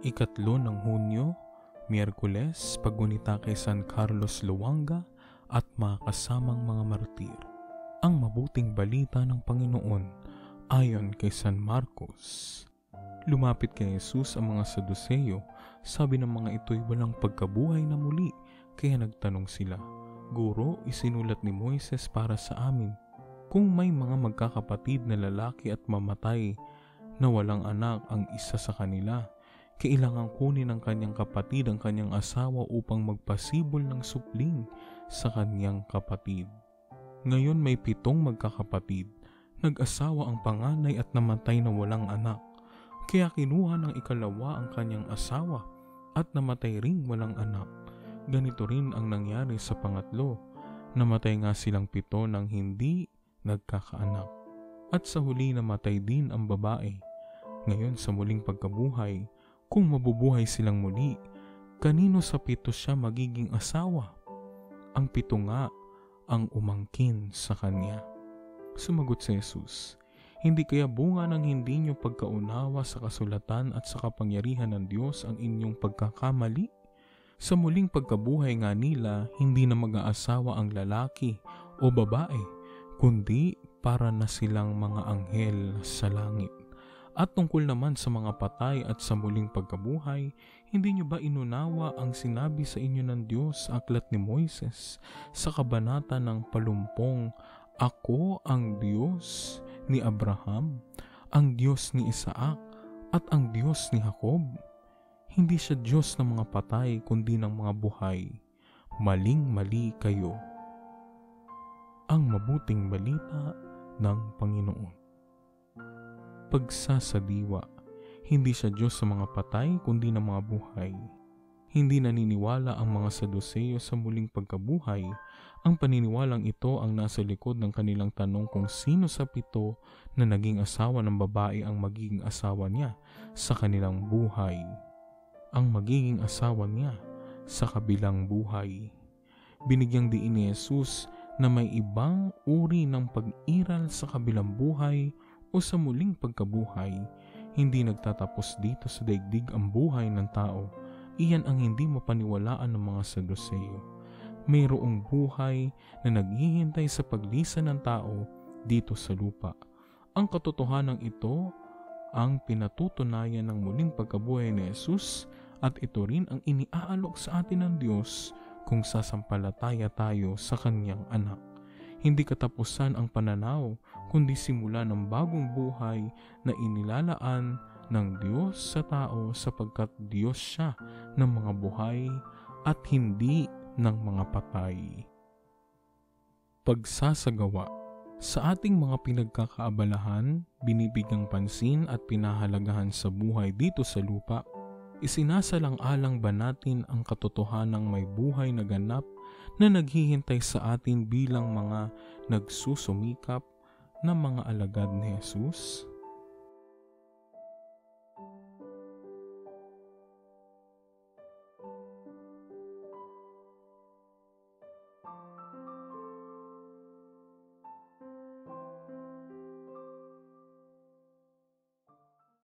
Ikatlo ng Hunyo, Miyerkules, paggunita kay San Carlos Luanga at mga kasamang mga martir. Ang mabuting balita ng Panginoon ayon kay San Marcos. Lumapit kay Jesus ang mga Saduseyo, sabi ng mga ito'y walang pagkabuhay na muli, kaya nagtanong sila, Guro, isinulat ni Moises para sa amin, kung may mga magkakapatid na lalaki at mamatay na walang anak ang isa sa kanila, kailangan kunin ng kanyang kapatid ang kanyang asawa upang magpasibol ng supling sa kanyang kapatid. Ngayon may pitong magkakapatid. Nag-asawa ang panganay at namatay na walang anak. Kaya kinuha ng ikalawa ang kanyang asawa at namatay ring walang anak. Ganito rin ang nangyari sa pangatlo. Namatay nga silang pito ng hindi nagkakaanak. At sa huli namatay din ang babae. Ngayon sa muling pagkabuhay, kung mabubuhay silang muli, kanino sa pito siya magiging asawa? Ang pito nga ang umangkin sa kanya. Sumagot si Jesus, Hindi kaya bunga ng hindi niyo pagkaunawa sa kasulatan at sa kapangyarihan ng Diyos ang inyong pagkakamali? Sa muling pagkabuhay nga nila, hindi na mag-aasawa ang lalaki o babae, kundi para na silang mga anghel sa langit. At tungkol naman sa mga patay at sa muling pagkabuhay, hindi niyo ba inunawa ang sinabi sa inyo ng Diyos sa aklat ni Moises sa kabanata ng palumpong, Ako ang Diyos ni Abraham, ang Diyos ni Isaac, at ang Diyos ni Jacob? Hindi siya Diyos ng mga patay kundi ng mga buhay. Maling-mali kayo. Ang mabuting balita ng Panginoon. Pagsasadiwa, hindi siya Diyos sa mga patay kundi ng mga buhay. Hindi naniniwala ang mga Saduseyo sa muling pagkabuhay. Ang paniniwalang ito ang nasa likod ng kanilang tanong kung sino sa pito na naging asawa ng babae ang magiging asawa niya sa kanilang buhay. Ang magiging asawa niya sa kabilang buhay. Binigyang diin ni Jesus na may ibang uri ng pag-iral sa kabilang buhay o sa muling pagkabuhay. Hindi nagtatapos dito sa daigdig ang buhay ng tao. Iyan ang hindi mapaniwalaan ng mga Saduseyo. Mayroong buhay na naghihintay sa paglisan ng tao dito sa lupa. Ang katotohanan ito ang pinatutunayan ng muling pagkabuhay ni Jesus at ito rin ang iniaalok sa atin ng Diyos kung sasampalataya tayo sa Kanyang anak. Hindi katapusan ang pananaw, kundi simula ng bagong buhay na inilalaan ng Diyos sa tao sapagkat Diyos siya ng mga buhay at hindi ng mga patay. Pagsasagawa Sa ating mga pinagkakaabalahan, binibigyang pansin at pinahalagahan sa buhay dito sa lupa, isinasalang-alang ba natin ang katotohanang may buhay na ganap na naghihintay sa atin bilang mga nagsusumikap na mga alagad ni Jesus?